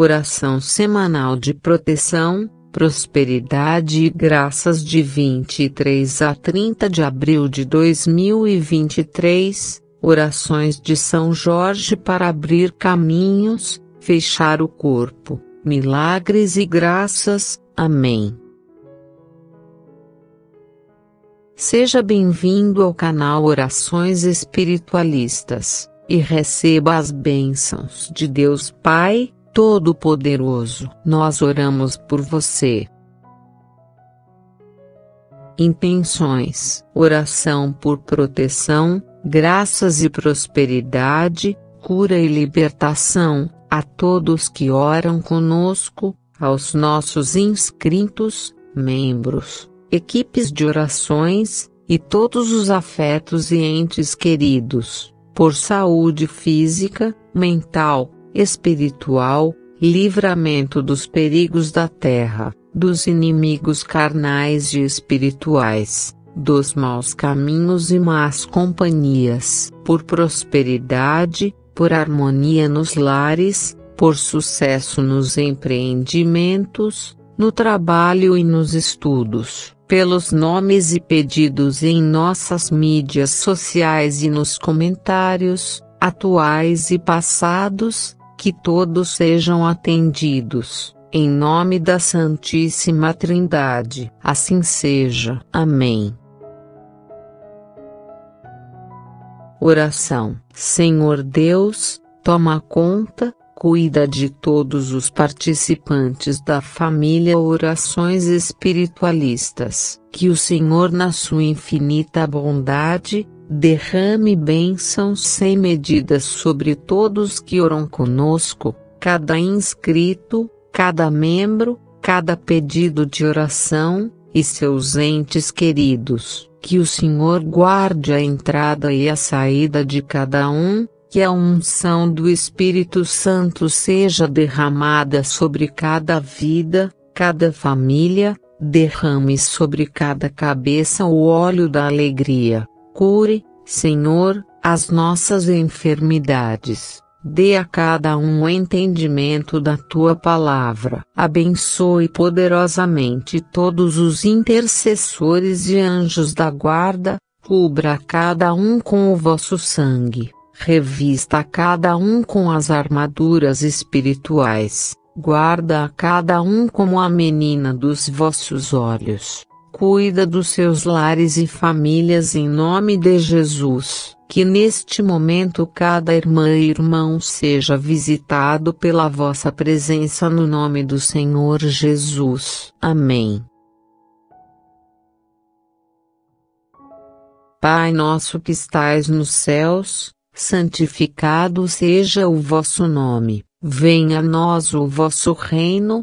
Oração semanal de proteção, prosperidade e graças de 23 a 30 de abril de 2023. Orações de São Jorge para abrir caminhos, fechar o corpo, milagres e graças. Amém. Seja bem-vindo ao canal Orações Espiritualistas e receba as bênçãos de Deus Pai Todo-Poderoso. Nós oramos por você. Intenções: oração por proteção, graças e prosperidade, cura e libertação, a todos que oram conosco, aos nossos inscritos, membros, equipes de orações, e todos os afetos e entes queridos, por saúde física, mental, espiritual, livramento dos perigos da terra, dos inimigos carnais e espirituais, dos maus caminhos e más companhias, por prosperidade, por harmonia nos lares, por sucesso nos empreendimentos, no trabalho e nos estudos, pelos nomes e pedidos em nossas mídias sociais e nos comentários, atuais e passados, que todos sejam atendidos, em nome da Santíssima Trindade. Assim seja. Amém. Oração. Senhor Deus, toma conta, cuida de todos os participantes da família Orações Espiritualistas. Que o Senhor, na sua infinita bondade, derrame bênçãos sem medidas sobre todos que oram conosco, cada inscrito, cada membro, cada pedido de oração, e seus entes queridos. Que o Senhor guarde a entrada e a saída de cada um, que a unção do Espírito Santo seja derramada sobre cada vida, cada família, derrame sobre cada cabeça o óleo da alegria. Cure, Senhor, as nossas enfermidades. Dê a cada um o entendimento da tua palavra. Abençoe poderosamente todos os intercessores e anjos da guarda, cubra cada um com o vosso sangue Revista a cada um com as armaduras espirituais, guarda a cada um como a menina dos vossos olhos. Cuida dos seus lares e famílias em nome de Jesus. Que neste momento cada irmã e irmão seja visitado pela vossa presença no nome do Senhor Jesus. Amém. Pai nosso que estais nos céus, santificado seja o vosso nome, venha a nós o vosso reino,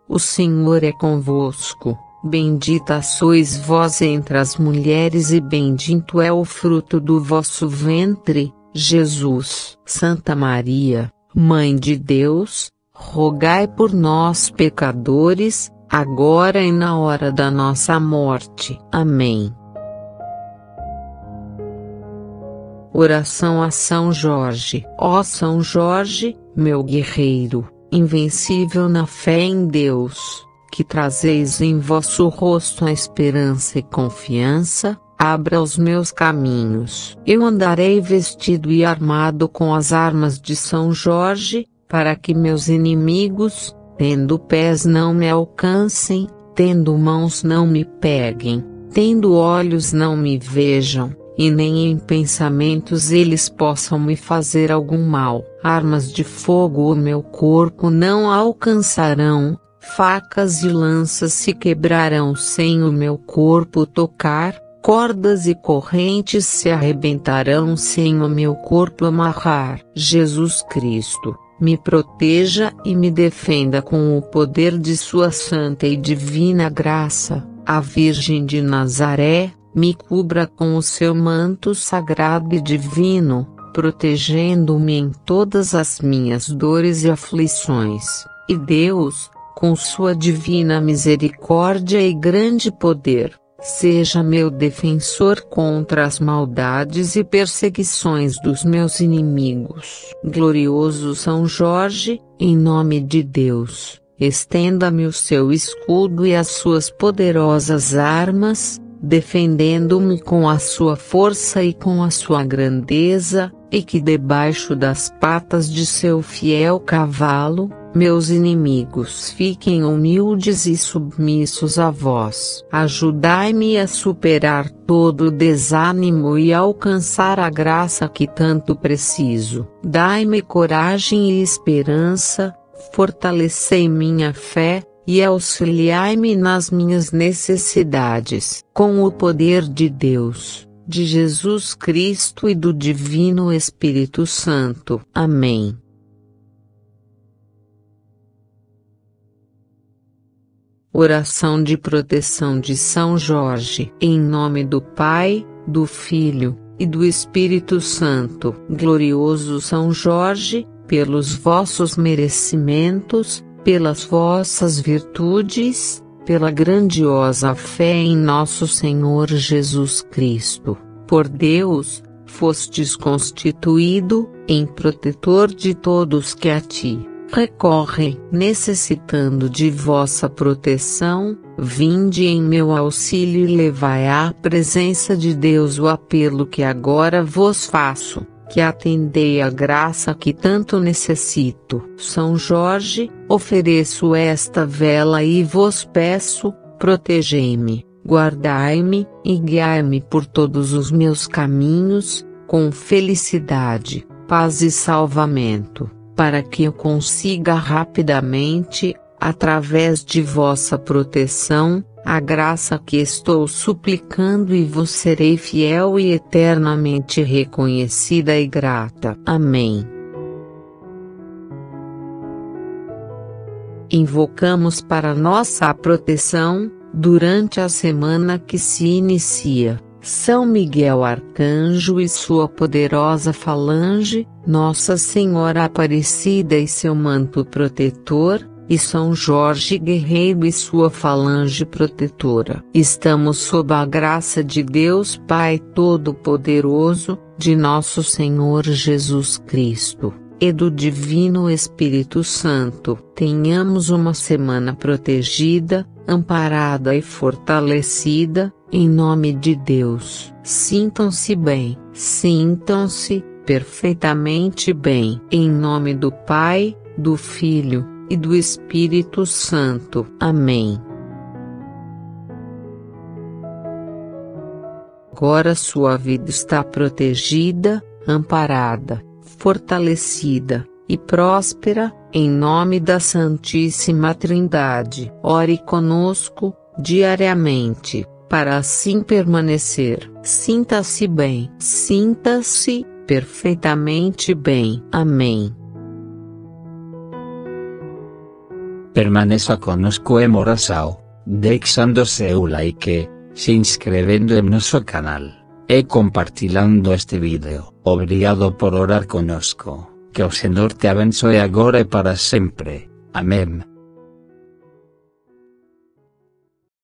o Senhor é convosco. Bendita sois vós entre as mulheres e bendito é o fruto do vosso ventre, Jesus. Santa Maria, Mãe de Deus, rogai por nós pecadores, agora e na hora da nossa morte. Amém. Oração a São Jorge. Ó São Jorge, meu guerreiro, invencível na fé em Deus, que trazeis em vosso rosto a esperança e confiança, abra os meus caminhos. Eu andarei vestido e armado com as armas de São Jorge, para que meus inimigos, tendo pés não me alcancem, tendo mãos não me peguem, tendo olhos não me vejam e nem em pensamentos eles possam me fazer algum mal. Armas de fogo o meu corpo não alcançarão, facas e lanças se quebrarão sem o meu corpo tocar, cordas e correntes se arrebentarão sem o meu corpo amarrar. Jesus Cristo, me proteja e me defenda com o poder de Sua santa e divina graça. A Virgem de Nazaré, me cubra com o seu manto sagrado e divino, protegendo-me em todas as minhas dores e aflições. E Deus, com sua divina misericórdia e grande poder, seja meu defensor contra as maldades e perseguições dos meus inimigos. Glorioso São Jorge, em nome de Deus, estenda-me o seu escudo e as suas poderosas armas, defendendo-me com a sua força e com a sua grandeza, e que debaixo das patas de seu fiel cavalo, meus inimigos fiquem humildes e submissos a vós. Ajudai-me a superar todo o desânimo e alcançar a graça que tanto preciso. Dai-me coragem e esperança, fortalecei minha fé, e auxiliai-me nas minhas necessidades. Com o poder de Deus, de Jesus Cristo e do Divino Espírito Santo. Amém. Oração de proteção de São Jorge. Em nome do Pai, do Filho e do Espírito Santo. Glorioso São Jorge, pelos vossos merecimentos, pelas vossas virtudes, pela grandiosa fé em nosso Senhor Jesus Cristo. Por Deus, fostes constituído em protetor de todos que a ti recorrem, necessitando de vossa proteção, vinde em meu auxílio e levai à presença de Deus o apelo que agora vos faço, que atendei a graça que tanto necessito. São Jorge, ofereço esta vela e vos peço, protegei-me, guardai-me e guiai-me por todos os meus caminhos, com felicidade, paz e salvamento para que eu consiga rapidamente, através de vossa proteção, a graça que estou suplicando e vos serei fiel e eternamente reconhecida e grata. Amém. Invocamos para nossa proteção, durante a semana que se inicia são Miguel Arcanjo e sua poderosa falange, Nossa Senhora Aparecida e seu manto protetor, e São Jorge Guerreiro e sua falange protetora. Estamos sob a graça de Deus Pai Todo-Poderoso, de nosso Senhor Jesus Cristo e do Divino Espírito Santo. Tenhamos uma semana protegida, amparada e fortalecida, em nome de Deus. Sintam-se bem, sintam-se perfeitamente bem, em nome do Pai, do Filho e do Espírito Santo. Amém. Agora sua vida está protegida, amparada fortalecida e próspera, em nome da Santíssima Trindade. Ore conosco, diariamente, para assim permanecer. Sinta-se bem, sinta-se perfeitamente bem. Amém. Permaneça conosco e morasao, deixando seu like, se inscrevendo em nosso canal e compartilhando este vídeo. Obrigado por orar conosco. Que o Senhor te abençoe agora e para sempre. Amém.